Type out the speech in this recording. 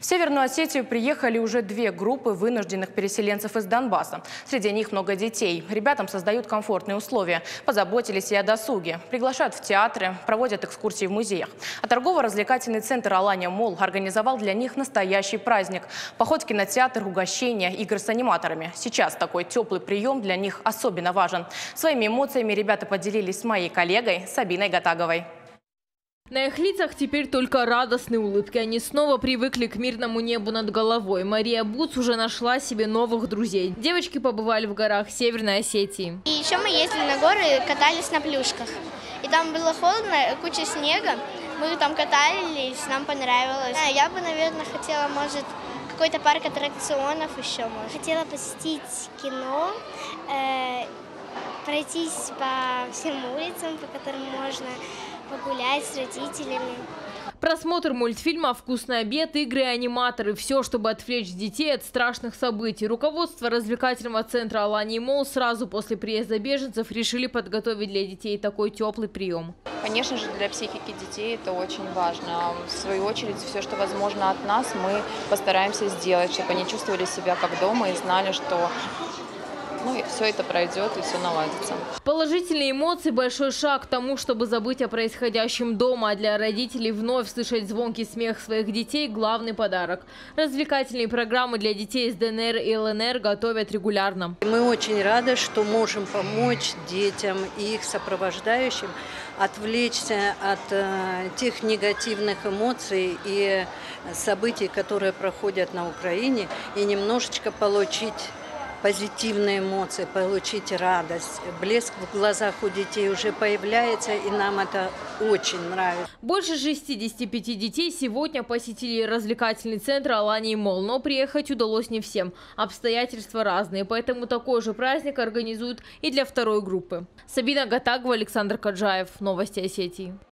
В Северную Осетию приехали уже две группы вынужденных переселенцев из Донбасса. Среди них много детей. Ребятам создают комфортные условия, позаботились и о досуге. Приглашают в театры, проводят экскурсии в музеях. А торгово-развлекательный центр «Алания Мол» организовал для них настоящий праздник. Поход в кинотеатр, угощения, игры с аниматорами. Сейчас такой теплый прием для них особенно важен. Своими эмоциями ребята поделились с моей коллегой Сабиной Гатаговой. На их лицах теперь только радостные улыбки. Они снова привыкли к мирному небу над головой. Мария Буц уже нашла себе новых друзей. Девочки побывали в горах Северной Осетии. И еще мы ездили на горы, катались на плюшках. И там было холодно, куча снега. Мы там катались, нам понравилось. Я бы, наверное, хотела, может, какой-то парк аттракционов еще, может. Хотела посетить кино, э, пройтись по всем улицам, по которым можно погулять с родителями. Просмотр мультфильма, вкусный обед, игры и аниматоры. Все, чтобы отвлечь детей от страшных событий. Руководство развлекательного центра «Алани Мол» сразу после приезда беженцев решили подготовить для детей такой теплый прием. Конечно же, для психики детей это очень важно. В свою очередь, все, что возможно от нас, мы постараемся сделать, чтобы они чувствовали себя как дома и знали, что ну и все это пройдет и все наладится. Положительные эмоции – большой шаг к тому, чтобы забыть о происходящем дома. А для родителей вновь слышать звонкий смех своих детей – главный подарок. Развлекательные программы для детей из ДНР и ЛНР готовят регулярно. Мы очень рады, что можем помочь детям и их сопровождающим отвлечься от э, тех негативных эмоций и событий, которые проходят на Украине, и немножечко получить позитивные эмоции, получить радость. Блеск в глазах у детей уже появляется, и нам это очень нравится. Больше 65 детей сегодня посетили развлекательный центр Алании Мол, но приехать удалось не всем. Обстоятельства разные, поэтому такой же праздник организуют и для второй группы. Сабина Гатагова, Александр Каджаев. Новости Осетии.